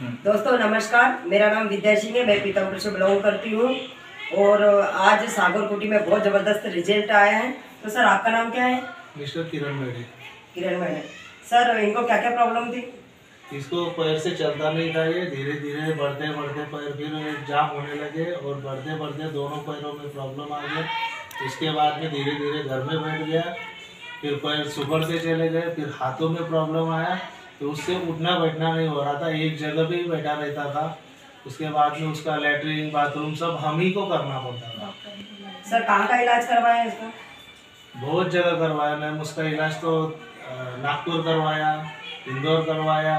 दोस्तों नमस्कार। मेरा नाम विद्या सिंह है। मैं पीतमपुर से बिलोंग करती हूँ। और आज सागर कुटी में बहुत ज़बरदस्त रिज़ल्ट आया है। तो सर आपका नाम क्या है? Mister Kiran Medhe Kiran madam sir इनको क्या क्या प्रॉब्लम थी? इसको पैर से चलता नहीं था ये। धीरे धीरे बढ़ते बढ़ते पैर फिर जाम होने लगे और बढ़ते बढ़ते दोनों पैरों में प्रॉब्लम आ गया। इसके बाद में धीरे धीरे घर में बैठ गया। फिर पैर सुबह से चले गए। फिर हाथों में प्रॉब्लम आया। तो उससे उठना बैठना नहीं हो रहा था एक जगह पे ही बैठा रहता था। उसके बाद में उसका लेटरिन बाथरूम सब हम ही को करना पड़ता था। सर कहाँ का इलाज करवाया इसका? बहुत जगह करवाया। मैम उसका इलाज तो नागपुर करवाया इंदौर करवाया।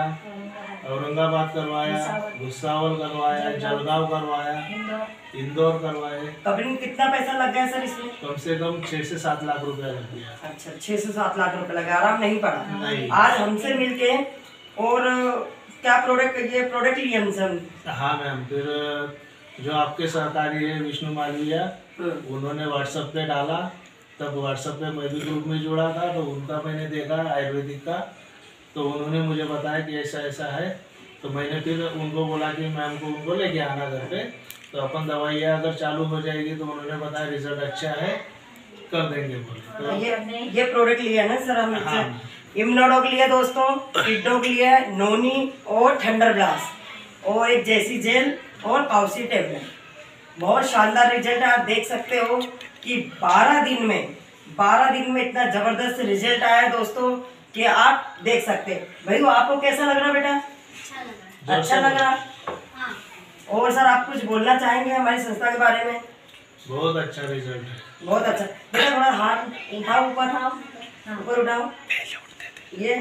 औरंगाबाद करवाया भुसावल। करवाया जलगांव करवाया इंदौर। करवाए। कभी कितना पैसा लग गया सर इसमें? कम से कम छह से सात लाख रुपया लग गया। अच्छा छः से सात लाख रुपए लगे आराम नहीं पड़ा। नहीं। आज हमसे मिलके और क्या प्रोडक्ट ये प्रोडक्ट लिए हमसे हम हाँ मैम फिर जो आपके सहकारी है विष्णु मालविया हम्म, उन्होंने व्हाट्सएप पे डाला तब व्हाट्सएप पे मैं भी ग्रुप में जुड़ा था तो उनका मैंने देखा आयुर्वेदिक का तो उन्होंने मुझे बताया कि ऐसा ऐसा है। तो मैंने फिर उनको बोला कि मैम को उनको लेके आना घर पे। तो अपन दवाइयाँ अगर चालू हो जाएगी तो उन्होंने बताया रिज़ल्ट अच्छा है कर देंगे बोले। तो ये ये प्रोडक्ट लिया ना सर हम हाँ। इम्नोडॉग लिया दोस्तों किडोग लिया नोनी और थंडर ब्लास्ट और एक जैसी जेल और पाउसी टेबलेट बहुत शानदार रिज़ल्ट है आप देख सकते हो कि 12 दिन में 12 दिन में इतना ज़बरदस्त रिज़ल्ट आया दोस्तों। कि आप देख सकते भाई वो आपको कैसा लग रहा बेटा? अच्छा लग रहा और सर आप कुछ बोलना चाहेंगे हमारी संस्था के बारे में? बहुत अच्छा रिज़ल्ट बहुत अच्छा। बेटा थोड़ा हाथ उठाओ ऊपर। ऊपर उठाओ। ये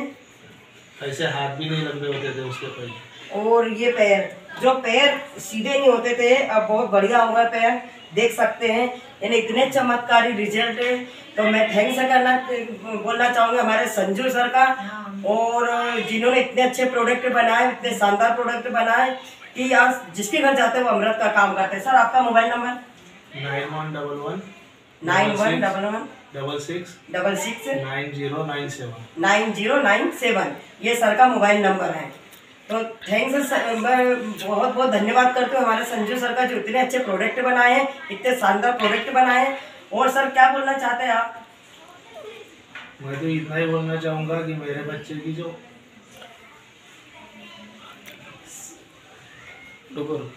ऐसे हाथ भी नहीं लंबे होते थे उसके पहले। और ये पैर। जो पैर सीधे नहीं होते थे अब बहुत बढ़िया हो गए पैर। देख सकते हैं यानी इतने चमत्कारी रिज़ल्ट है। तो मैं थैंक्स करना बोलना चाहूँगा हमारे संजू सर का। और जिन्होंने इतने अच्छे प्रोडक्ट बनाए इतने शानदार प्रोडक्ट बनाए कि आज जिसके घर जाते हैं वो अमृत का काम करते हैं। सर आपका mobile number nine one double one. Nine one double one. Double six double six. Nine zero nine seven. Nine zero nine seven. ये सर का मोबाइल नंबर है। तो थैंक्स मैं बहुत बहुत धन्यवाद करते हूँ। हमारे संजू सर का जो इतने अच्छे प्रोडक्ट बनाए हैं, इतने शानदार प्रोडक्ट बनाए हैं। और सर क्या बोलना चाहते हैं आप? मैं तो इतना ही बोलना चाहूँगा कि मेरे बच्चे की जो रुको रुको।